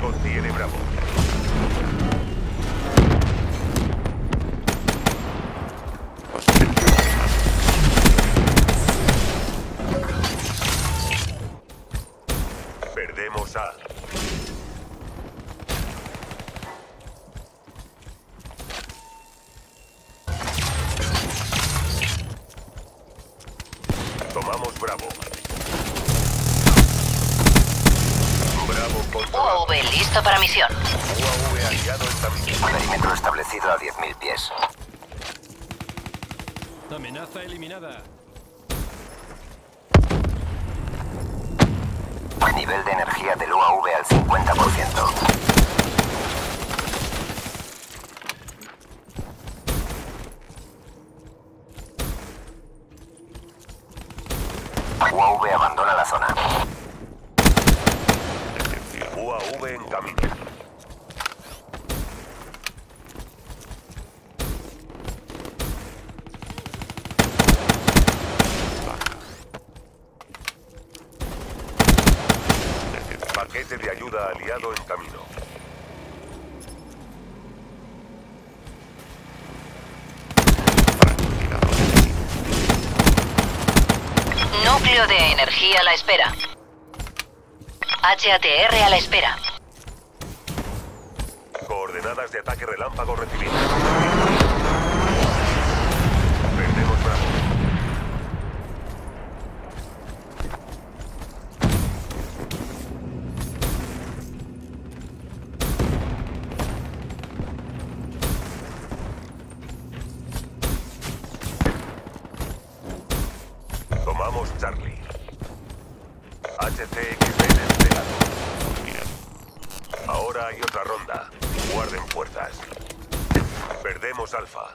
enemigo tiene Bravo. Perdemos A. Tomamos Bravo. Bravo. UAV listo para misión. UAV aliado camino. Perímetro establecido a 10.000 pies. Amenaza eliminada. Nivel de energía del UAV al 50%. UAV abandona la zona. UAV en camino. Paquete de ayuda aliado en camino. Núcleo de energía a la espera. HATR a la espera. Coordenadas de ataque relámpago recibidas. Perdemos. Tomamos Charlie. HCXD hay otra ronda. Guarden fuerzas. Perdemos Alfa.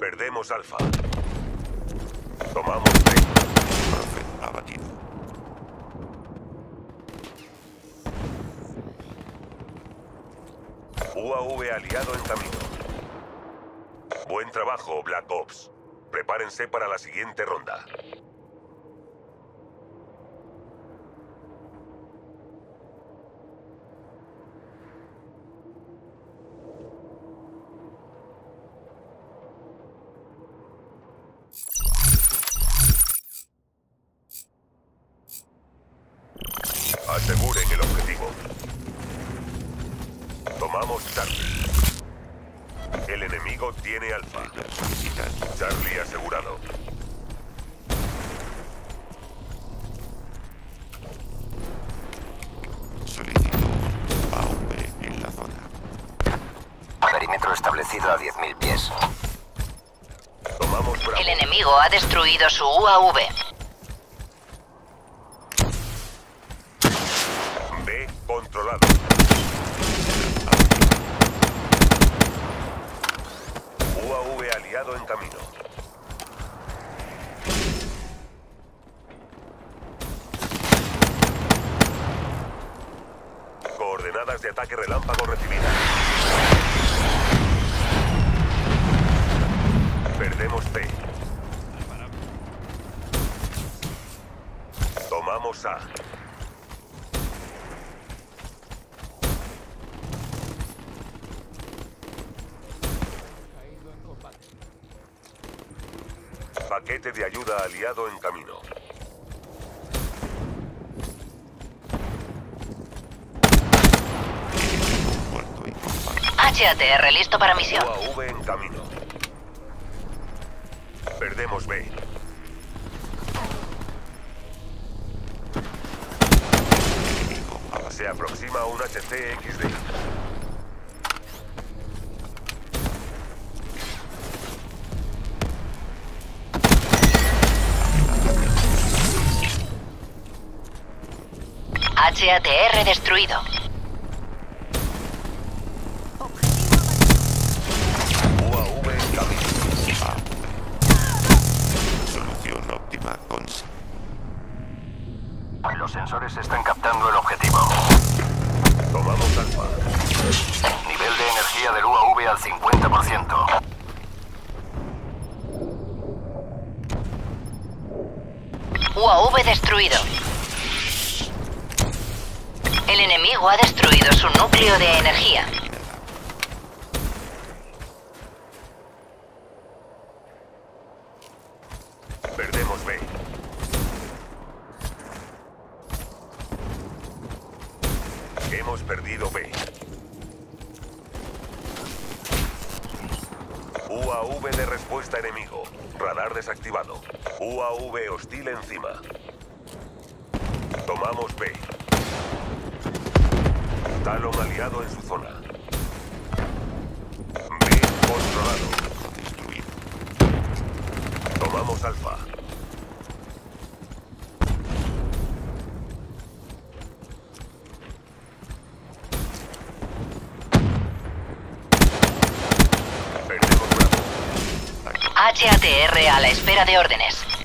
Perdemos Alfa. Tomamos abatido. UAV aliado en camino. Buen trabajo, Black Ops. Prepárense para la siguiente ronda. Aseguren el objetivo. Tomamos Charlie. El enemigo tiene alfa. Charlie asegurado. Solicito AV en la zona. Perímetro establecido a 10.000 pies. Tomamos Bravo. El enemigo ha destruido su UAV. B controlado. UAV aliado en camino. Coordenadas de ataque relámpago recibidas. Perdemos B. Tomamos A. Paquete de ayuda aliado en camino. HATR listo para misión. UAV en camino. Perdemos B. Se aproxima un HCXD. HATR destruido. UAV. Solución óptima con Los sensores están captando el objetivo. Tomamos alfa. Nivel de energía del UAV al 50%. UAV destruido. El enemigo ha destruido su núcleo de energía. Perdemos B. Hemos perdido B. UAV de respuesta enemigo. Radar desactivado. UAV hostil encima. Tomamos B. Talon aliado en su zona. B controlado. Destruido. Tomamos Alfa. HATR a la espera de órdenes.